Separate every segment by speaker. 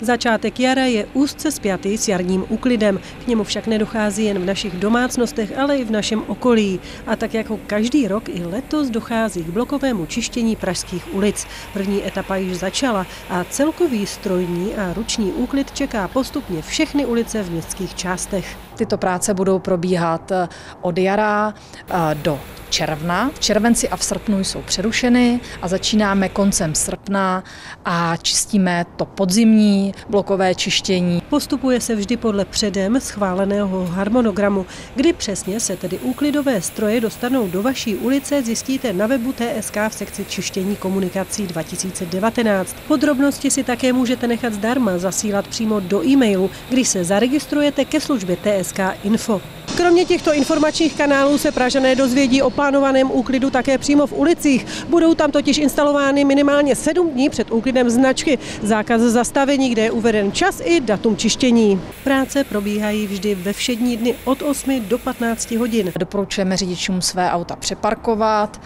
Speaker 1: Začátek jara je úzce spjatý s jarním úklidem. K němu však nedochází jen v našich domácnostech, ale i v našem okolí. A tak jako každý rok i letos dochází k blokovému čištění pražských ulic. První etapa již začala a celkový strojní a ruční úklid čeká postupně všechny ulice v městských částech.
Speaker 2: Tyto práce budou probíhat od jara eh, do června. V červenci a v srpnu jsou přerušeny a začínáme koncem srpna a čistíme to podzimní blokové čištění.
Speaker 1: Postupuje se vždy podle předem schváleného harmonogramu. Kdy přesně se tedy úklidové stroje dostanou do vaší ulice, zjistíte na webu TSK v sekci čištění komunikací 2019. Podrobnosti si také můžete nechat zdarma zasílat přímo do e-mailu, když se zaregistrujete ke službě TSK Info. Kromě těchto informačních kanálů se Pražané dozvědí o plánovaném úklidu také přímo v ulicích. Budou tam totiž instalovány minimálně sedm dní před úklidem značky. Zákaz zastavení, kde je uveden čas i datum čištění. Práce probíhají vždy ve všední dny od 8 do 15 hodin.
Speaker 2: Doporučujeme řidičům své auta přeparkovat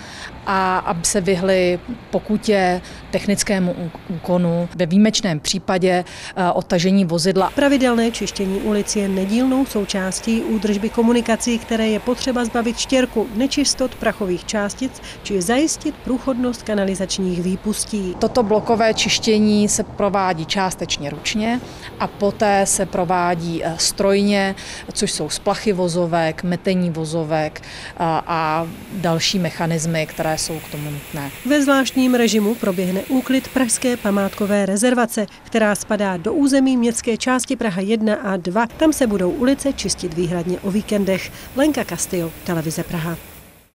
Speaker 2: a aby se vyhli pokutě technickému úkonu. Ve výjimečném případě eh, odtažení vozidla.
Speaker 1: Pravidelné čištění ulic je nedílnou součástí údržby komunikací, které je potřeba zbavit štěrku, nečistot prachových částic či zajistit průchodnost kanalizačních výpustí.
Speaker 2: Toto blokové čištění se provádí částečně ručně a poté se provádí eh, strojně, což jsou splachy vozovek, metení vozovek eh, a další mechanismy, které jsou k tomu nutné.
Speaker 1: Ve zvláštním režimu proběhne úklid Pražské památkové rezervace, která spadá do území městské části Praha 1 a 2. Tam se budou ulice čistit výhradně o víkendech. Lenka Castillo, televize Praha.